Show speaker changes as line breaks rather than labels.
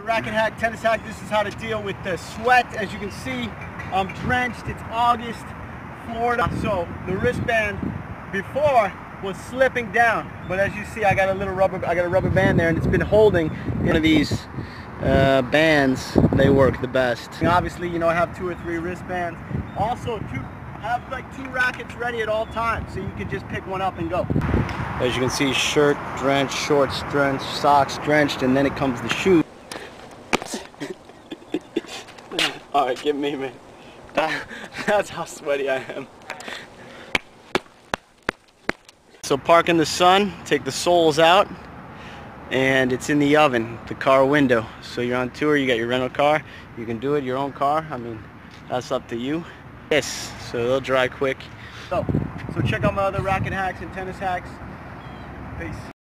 the Racket Hack Tennis Hack. This is how to deal with the sweat. As you can see, I'm drenched. It's August, Florida. So the wristband before was slipping down, but as you see, I got a little rubber. I got a rubber band there, and it's been holding one of these uh, bands. They work the best. And obviously, you know, I have two or three wristbands. Also, two. Have like two rackets ready at all times, so you can just pick one up and go. As you can see, shirt drenched, shorts drenched, socks drenched, and then it comes the shoe. All right, give me, man. That, that's how sweaty I am. So park in the sun, take the soles out, and it's in the oven, the car window. So you're on tour, you got your rental car, you can do it, your own car. I mean, that's up to you. Yes, so they'll dry quick. So, so check out my other racket hacks and tennis hacks. Peace.